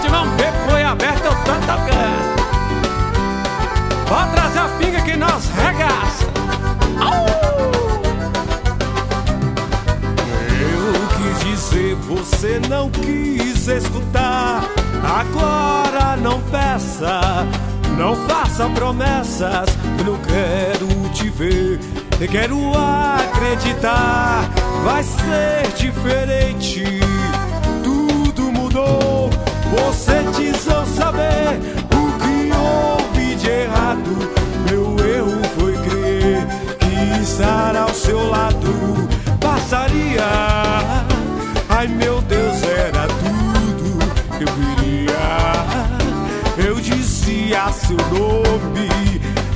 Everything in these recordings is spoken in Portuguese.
tiver é um beco aberto eu tanto abraço. Pode trazer a pinga que nós regaça. Au! Eu quis dizer, você não quis escutar. Agora não peça, não faça promessas. Eu não quero te ver, quero acreditar. Vai ser diferente. Ai meu Deus, era tudo que eu queria. Eu dizia seu nome,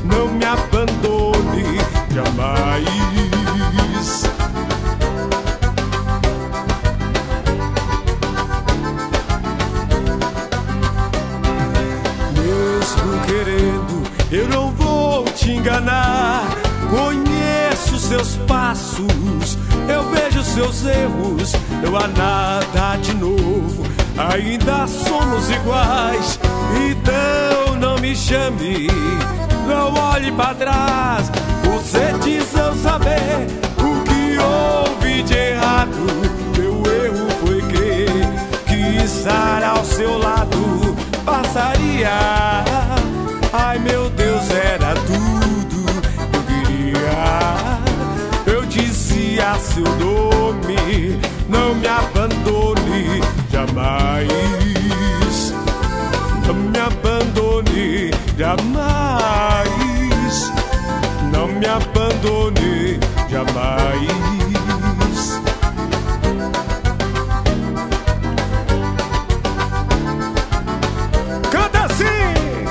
não me abandone jamais. Mesmo querendo, eu não vou te enganar. Conheço seus passos seus erros, não há nada de novo, ainda somos iguais. Então não me chame, não olhe para trás. Você diz eu saber o que houve de errado. Meu erro foi crer que estar ao seu lado passaria. jamais. Não me abandone jamais. Canta assim.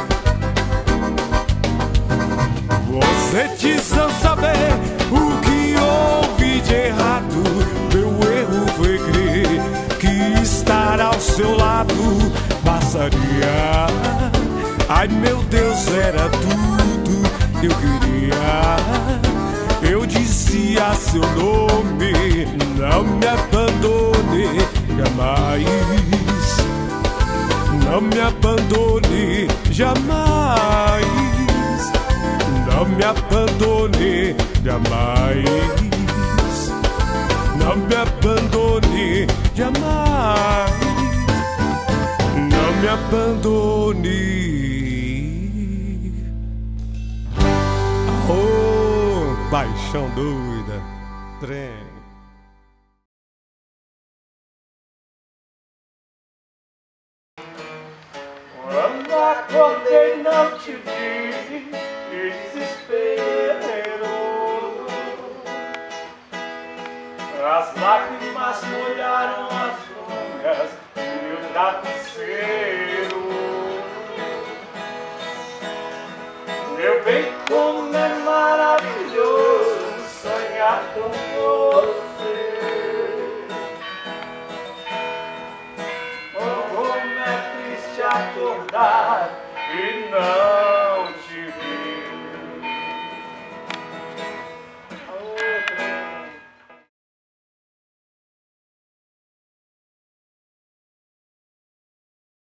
Você diz não saber o que houve de errado. Meu erro foi crer que estar ao seu lado passaria. Ai meu Deus, era tudo que eu queria. Eu dizia seu nome, não me abandone jamais. Não me abandone jamais. Não me abandone jamais. Não me abandone jamais. Não me abandone. Paixão doida, trem. Quando acordei não te vi, que desespero. As lágrimas molharam as unhas e meu travesseiro. Meu bem, como é maravilhoso acordar e não